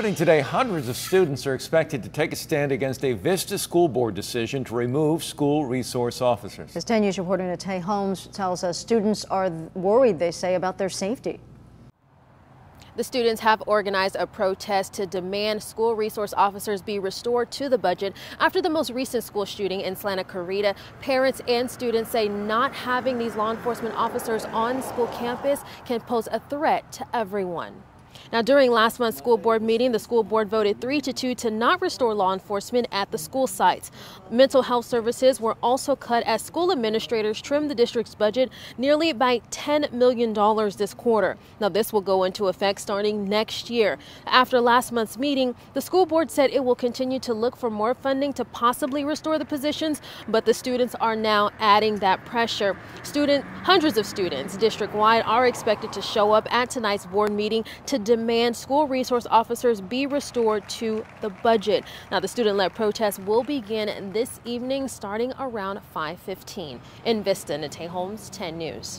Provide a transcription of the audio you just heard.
Happening today, hundreds of students are expected to take a stand against a Vista School Board decision to remove school resource officers. As 10 News reporter Natay Holmes tells us students are worried, they say, about their safety. The students have organized a protest to demand school resource officers be restored to the budget after the most recent school shooting in Santa Clarita. Parents and students say not having these law enforcement officers on school campus can pose a threat to everyone. Now, during last month's school board meeting, the school board voted 3 to 2 to not restore law enforcement at the school sites. Mental health services were also cut as school administrators trimmed the district's budget nearly by $10 million this quarter. Now, this will go into effect starting next year. After last month's meeting, the school board said it will continue to look for more funding to possibly restore the positions, but the students are now adding that pressure. Student, hundreds of students district-wide are expected to show up at tonight's board meeting to demand school resource officers be restored to the budget. Now, the student-led protest will begin this evening starting around 5:15. In Vista, Natay Holmes, 10 News.